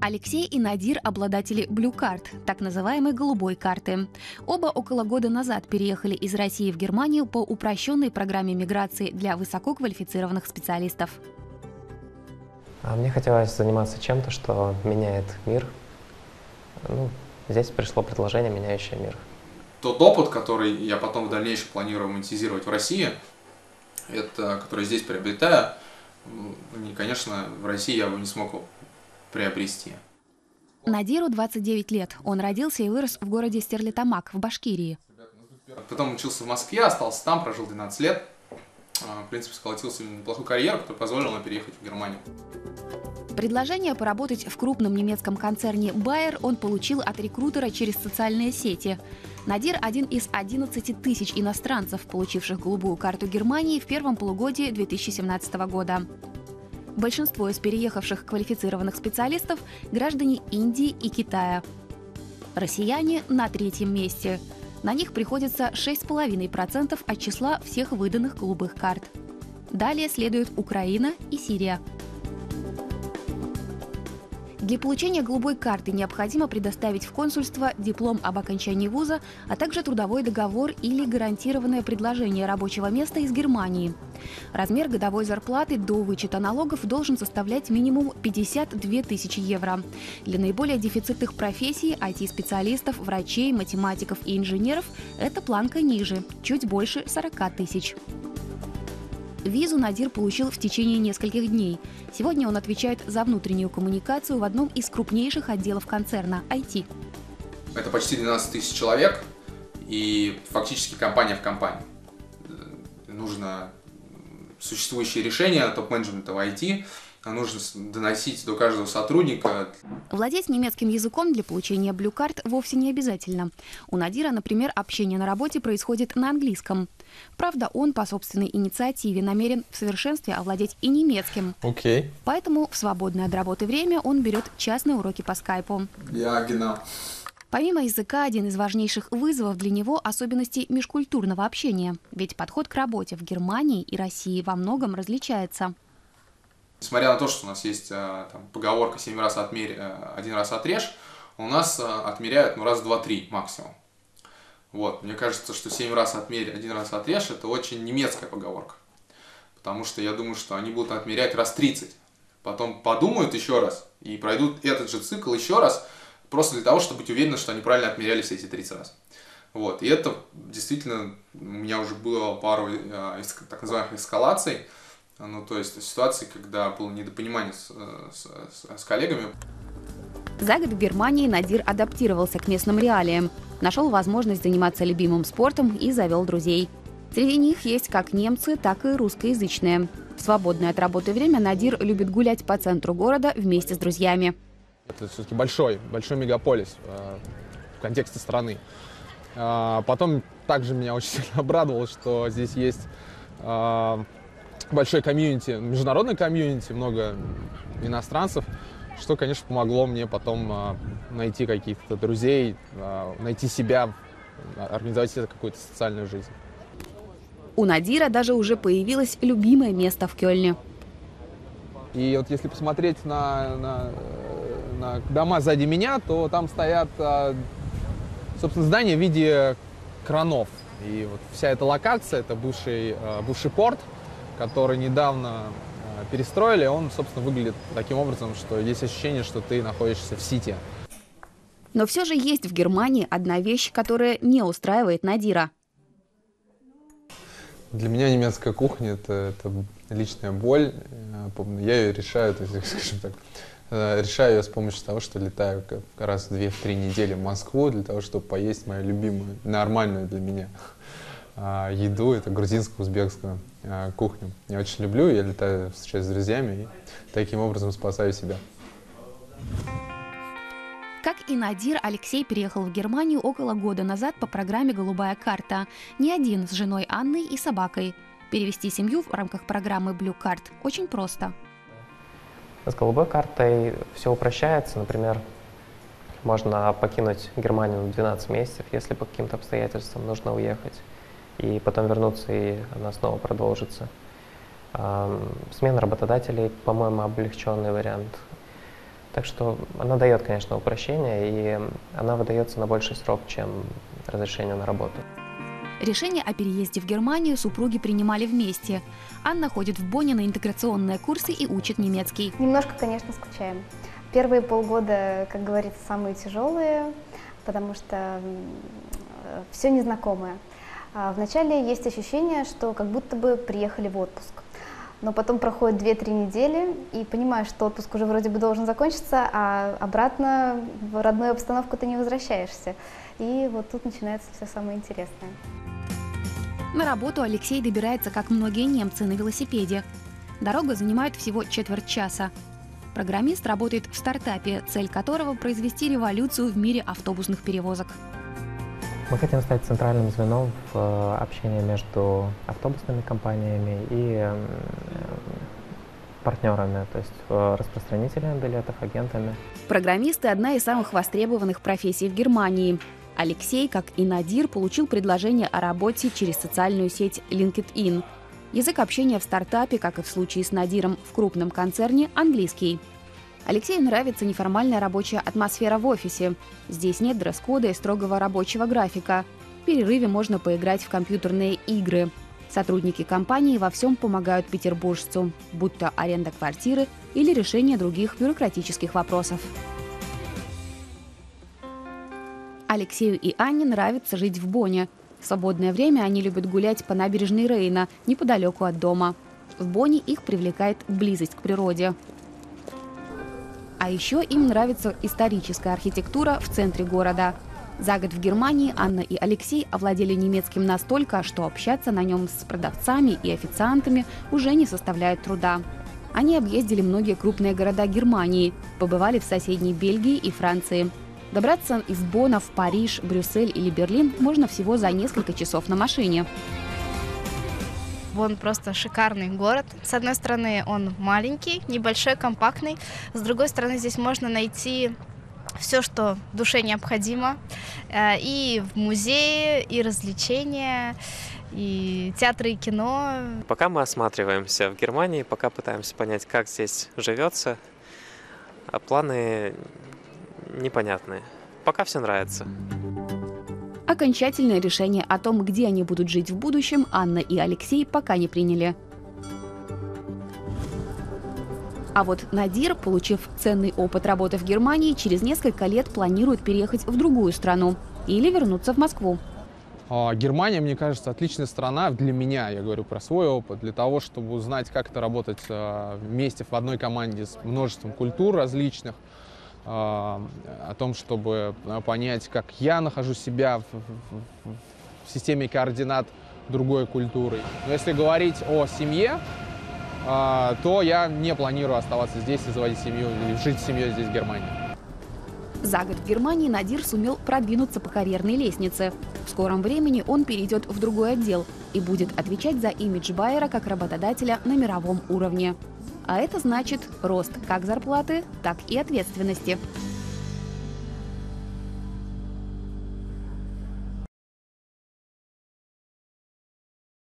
Алексей и Надир – обладатели Blue Card, так называемой голубой карты. Оба около года назад переехали из России в Германию по упрощенной программе миграции для высококвалифицированных специалистов. А мне хотелось заниматься чем-то, что меняет мир. Ну, здесь пришло предложение, меняющее мир. Тот опыт, который я потом в дальнейшем планирую монетизировать в России, это, который здесь приобретаю, конечно, в России я бы не смог приобрести. Надиру 29 лет. Он родился и вырос в городе Стерлитамак в Башкирии. Потом учился в Москве, остался там, прожил 12 лет. А, в принципе, сколотил себе неплохую карьеру, которая позволила мне переехать в Германию. Предложение поработать в крупном немецком концерне Bayer он получил от рекрутера через социальные сети. Надир – один из 11 тысяч иностранцев, получивших голубую карту Германии в первом полугодии 2017 года. Большинство из переехавших квалифицированных специалистов – граждане Индии и Китая. Россияне на третьем месте. На них приходится 6,5% от числа всех выданных голубых карт. Далее следуют Украина и Сирия – для получения голубой карты необходимо предоставить в консульство диплом об окончании вуза, а также трудовой договор или гарантированное предложение рабочего места из Германии. Размер годовой зарплаты до вычета налогов должен составлять минимум 52 тысячи евро. Для наиболее дефицитных профессий IT-специалистов, врачей, математиков и инженеров эта планка ниже, чуть больше 40 тысяч. Визу Надир получил в течение нескольких дней. Сегодня он отвечает за внутреннюю коммуникацию в одном из крупнейших отделов концерна – IT. Это почти 12 тысяч человек, и фактически компания в компании. Нужно существующие решения топ-менеджмента в IT нужно доносить до каждого сотрудника. Владеть немецким языком для получения Card вовсе не обязательно. У Надира, например, общение на работе происходит на английском. Правда, он по собственной инициативе намерен в совершенстве овладеть и немецким. Окей. Okay. Поэтому в свободное от работы время он берет частные уроки по скайпу. Ja, genau. Помимо языка, один из важнейших вызовов для него – особенности межкультурного общения. Ведь подход к работе в Германии и России во многом различается. Несмотря на то, что у нас есть э, там, поговорка «семь раз отмерь, э, один раз отрежь», у нас э, отмеряют ну, раз, два, три максимум. Вот, мне кажется, что семь раз отмерь, один раз отрежь – это очень немецкая поговорка. Потому что я думаю, что они будут отмерять раз 30. Потом подумают еще раз и пройдут этот же цикл еще раз, просто для того, чтобы быть уверены, что они правильно отмеряли все эти 30 раз. Вот, и это действительно, у меня уже было пару так называемых эскалаций, ну, то есть ситуации, когда было недопонимание с, с, с, с коллегами. За год в Германии Надир адаптировался к местным реалиям, нашел возможность заниматься любимым спортом и завел друзей. Среди них есть как немцы, так и русскоязычные. В свободное от работы время Надир любит гулять по центру города вместе с друзьями. Это все-таки большой, большой мегаполис э, в контексте страны. Э, потом также меня очень сильно обрадовало, что здесь есть э, большой комьюнити, международный комьюнити, много иностранцев, что, конечно, помогло мне потом а, найти каких-то друзей, а, найти себя, организовать себе какую-то социальную жизнь. У Надира даже уже появилось любимое место в Кёльне. И вот если посмотреть на, на, на дома сзади меня, то там стоят, а, собственно, здания в виде кранов. И вот вся эта локация, это бывший, бывший порт – который недавно э, перестроили, он, собственно, выглядит таким образом, что есть ощущение, что ты находишься в Сити. Но все же есть в Германии одна вещь, которая не устраивает Надира. Для меня немецкая кухня это, это личная боль. Я ее решаю, то есть, скажем так, э, решаю ее с помощью того, что летаю раз в две-три недели в Москву для того, чтобы поесть мою любимую, нормальную для меня еду, это грузинскую, узбекскую а, кухню. Я очень люблю, я летаю, встречаюсь с друзьями и таким образом спасаю себя. Как и Надир, Алексей переехал в Германию около года назад по программе «Голубая карта». Не один с женой Анной и собакой. Перевести семью в рамках программы Blue Card очень просто. С голубой картой все упрощается. Например, можно покинуть Германию на 12 месяцев, если по каким-то обстоятельствам нужно уехать и потом вернуться, и она снова продолжится. Смена работодателей, по-моему, облегченный вариант. Так что она дает, конечно, упрощение, и она выдается на больший срок, чем разрешение на работу. Решение о переезде в Германию супруги принимали вместе. Анна ходит в Бонне на интеграционные курсы и учит немецкий. Немножко, конечно, скучаем. Первые полгода, как говорится, самые тяжелые, потому что все незнакомое. А вначале есть ощущение, что как будто бы приехали в отпуск. Но потом проходит 2-3 недели, и понимаешь, что отпуск уже вроде бы должен закончиться, а обратно в родную обстановку ты не возвращаешься. И вот тут начинается все самое интересное. На работу Алексей добирается, как многие немцы, на велосипеде. Дорога занимает всего четверть часа. Программист работает в стартапе, цель которого – произвести революцию в мире автобусных перевозок. Мы хотим стать центральным звеном в э, общении между автобусными компаниями и партнерами, то есть э, распространителями билетов, агентами. Программисты – одна из самых востребованных профессий в Германии. Алексей, как и Надир, получил предложение о работе через социальную сеть LinkedIn. Язык общения в стартапе, как и в случае с Надиром в крупном концерне, английский. Алексею нравится неформальная рабочая атмосфера в офисе. Здесь нет дресс-кода и строгого рабочего графика. В перерыве можно поиграть в компьютерные игры. Сотрудники компании во всем помогают петербуржцу, будь то аренда квартиры или решение других бюрократических вопросов. Алексею и Анне нравится жить в Боне. В свободное время они любят гулять по набережной Рейна, неподалеку от дома. В Бонне их привлекает близость к природе. А еще им нравится историческая архитектура в центре города. За год в Германии Анна и Алексей овладели немецким настолько, что общаться на нем с продавцами и официантами уже не составляет труда. Они объездили многие крупные города Германии, побывали в соседней Бельгии и Франции. Добраться из Бона в Париж, Брюссель или Берлин можно всего за несколько часов на машине. Бон просто шикарный город. С одной стороны, он маленький, небольшой, компактный. С другой стороны, здесь можно найти все, что душе необходимо. Э, и в музее, и развлечения, и театры, и кино. Пока мы осматриваемся в Германии, пока пытаемся понять, как здесь живется, а планы непонятные. Пока все нравится. Окончательное решение о том, где они будут жить в будущем, Анна и Алексей пока не приняли. А вот Надир, получив ценный опыт работы в Германии, через несколько лет планирует переехать в другую страну или вернуться в Москву. А, Германия, мне кажется, отличная страна для меня, я говорю про свой опыт, для того, чтобы узнать, как это работать а, вместе в одной команде с множеством культур различных, о том, чтобы понять, как я нахожу себя в, в, системе координат другой культуры. Но если говорить о семье, то я не планирую оставаться здесь и заводить семью, и жить с семьей здесь, в Германии. За год в Германии Надир сумел продвинуться по карьерной лестнице. В скором времени он перейдет в другой отдел и будет отвечать за имидж Байера как работодателя на мировом уровне. А это значит рост как зарплаты, так и ответственности.